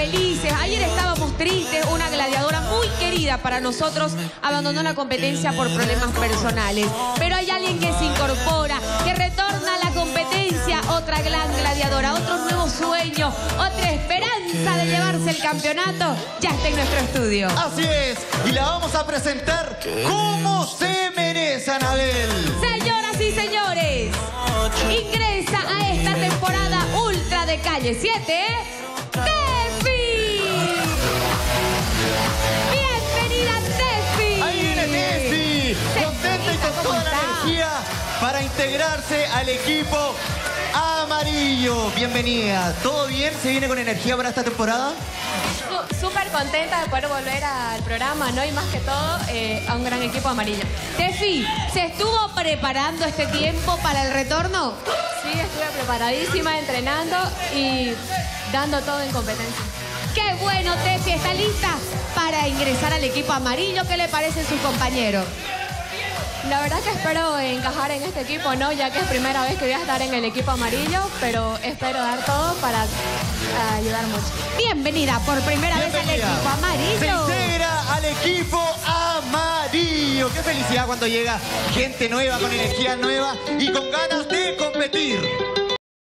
felices. Ayer estábamos tristes. Una gladiadora muy querida para nosotros abandonó la competencia por problemas personales. Pero hay alguien que se incorpora, que retorna a la competencia. Otra gran gladiadora, otro nuevo sueño, otra esperanza de llevarse el campeonato. Ya está en nuestro estudio. Así es. Y la vamos a presentar como se merece, Anabel. Señoras y señores, ingresa a esta temporada ultra de calle 7. ¿eh? Para integrarse al equipo amarillo. Bienvenida. ¿Todo bien? ¿Se viene con energía para esta temporada? Súper contenta de poder volver al programa, ¿no? Y más que todo, eh, a un gran equipo amarillo. Tefi, ¿se estuvo preparando este tiempo para el retorno? Sí, estuve preparadísima, entrenando y dando todo en competencia. Qué bueno, Tefi, ¿está lista para ingresar al equipo amarillo? ¿Qué le parecen sus compañeros? La verdad que espero encajar en este equipo, ¿no? Ya que es primera vez que voy a estar en el equipo amarillo, pero espero dar todo para ayudar mucho. Bienvenida por primera vez al equipo amarillo. Se integra al equipo amarillo. Qué felicidad cuando llega gente nueva, con energía nueva y con ganas de competir.